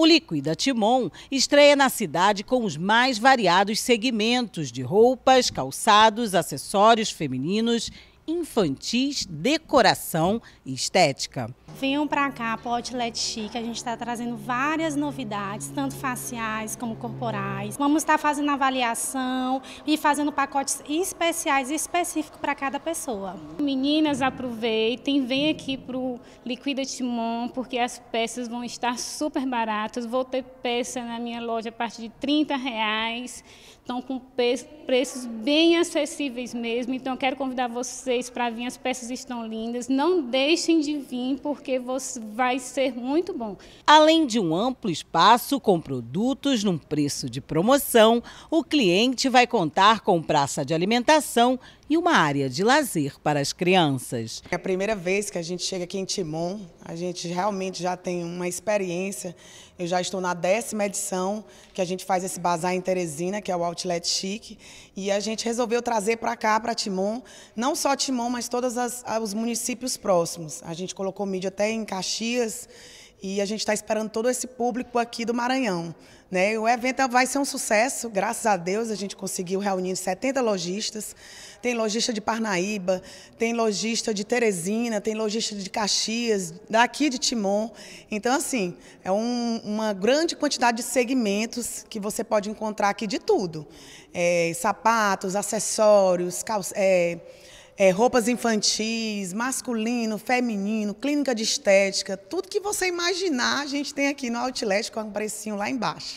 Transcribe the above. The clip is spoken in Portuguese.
O Liquida Timon estreia na cidade com os mais variados segmentos de roupas, calçados, acessórios femininos infantis, decoração e estética. Venham para cá, para o Outlet Chic, a gente está trazendo várias novidades, tanto faciais como corporais. Vamos estar fazendo avaliação e fazendo pacotes especiais específicos para cada pessoa. Meninas, aproveitem, vem aqui para o Liquida Timon, porque as peças vão estar super baratas. Vou ter peça na minha loja a partir de 30 reais, estão com preços bem acessíveis mesmo. Então, quero convidar vocês para vir, as peças estão lindas. Não deixem de vir, porque vai ser muito bom. Além de um amplo espaço com produtos num preço de promoção, o cliente vai contar com praça de alimentação e uma área de lazer para as crianças. É a primeira vez que a gente chega aqui em Timon, a gente realmente já tem uma experiência. Eu já estou na décima edição que a gente faz esse bazar em Teresina, que é o Outlet Chic, e a gente resolveu trazer para cá, para Timon, não só Timon, mas todos os municípios próximos. A gente colocou mídia até em Caxias e a gente está esperando todo esse público aqui do Maranhão. Né? O evento vai ser um sucesso, graças a Deus a gente conseguiu reunir 70 lojistas. Tem lojista de Parnaíba, tem lojista de Teresina, tem lojista de Caxias, daqui de Timon. Então, assim, é um, uma grande quantidade de segmentos que você pode encontrar aqui de tudo. É, sapatos, acessórios, calça, é, é, roupas infantis, masculino, feminino, clínica de estética, tudo que você imaginar, a gente tem aqui no Outlet com um precinho lá embaixo.